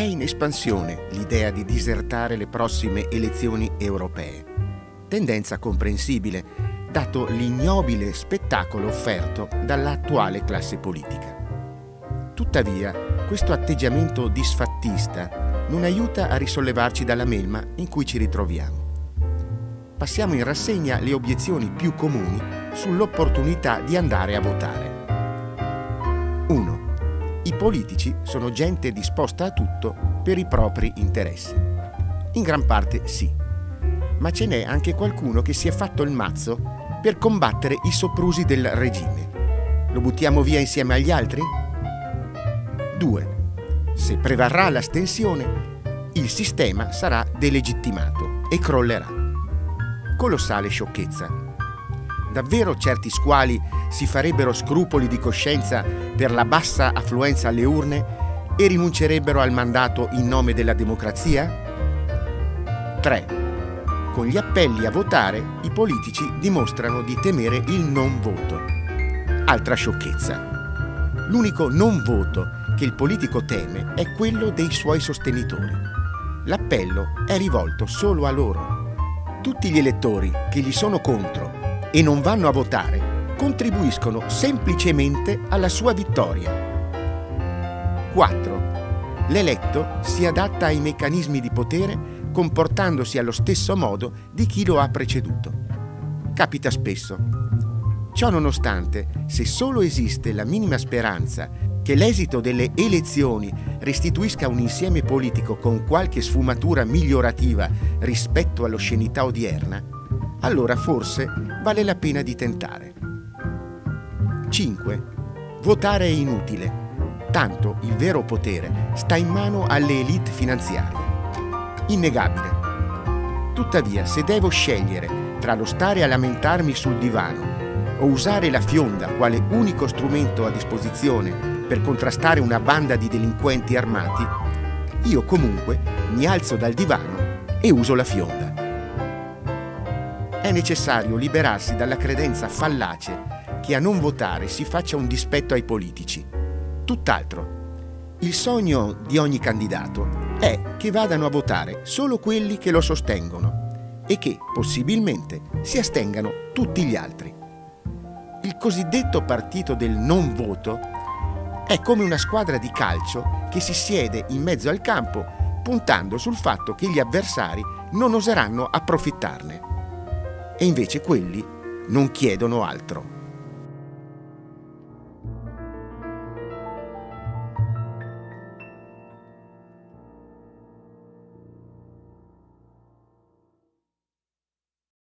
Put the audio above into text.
È in espansione l'idea di disertare le prossime elezioni europee. Tendenza comprensibile, dato l'ignobile spettacolo offerto dall'attuale classe politica. Tuttavia, questo atteggiamento disfattista non aiuta a risollevarci dalla melma in cui ci ritroviamo. Passiamo in rassegna le obiezioni più comuni sull'opportunità di andare a votare. 1. I politici sono gente disposta a tutto per i propri interessi. In gran parte sì, ma ce n'è anche qualcuno che si è fatto il mazzo per combattere i soprusi del regime. Lo buttiamo via insieme agli altri? 2. Se prevarrà l'astensione, il sistema sarà delegittimato e crollerà. Colossale sciocchezza. Davvero certi squali si farebbero scrupoli di coscienza per la bassa affluenza alle urne e rinuncerebbero al mandato in nome della democrazia? 3. Con gli appelli a votare i politici dimostrano di temere il non voto. Altra sciocchezza. L'unico non voto che il politico teme è quello dei suoi sostenitori. L'appello è rivolto solo a loro. Tutti gli elettori che gli sono contro e non vanno a votare contribuiscono semplicemente alla sua vittoria. 4. L'eletto si adatta ai meccanismi di potere comportandosi allo stesso modo di chi lo ha preceduto. Capita spesso. Ciò nonostante, se solo esiste la minima speranza che l'esito delle elezioni restituisca un insieme politico con qualche sfumatura migliorativa rispetto all'oscenità odierna, allora forse vale la pena di tentare. 5. Votare è inutile, tanto il vero potere sta in mano alle elite finanziarie. Innegabile. Tuttavia, se devo scegliere tra lo stare a lamentarmi sul divano o usare la fionda quale unico strumento a disposizione per contrastare una banda di delinquenti armati, io comunque mi alzo dal divano e uso la fionda. È necessario liberarsi dalla credenza fallace che a non votare si faccia un dispetto ai politici. Tutt'altro. Il sogno di ogni candidato è che vadano a votare solo quelli che lo sostengono e che, possibilmente, si astengano tutti gli altri. Il cosiddetto partito del non voto è come una squadra di calcio che si siede in mezzo al campo puntando sul fatto che gli avversari non oseranno approfittarne. E invece quelli non chiedono altro.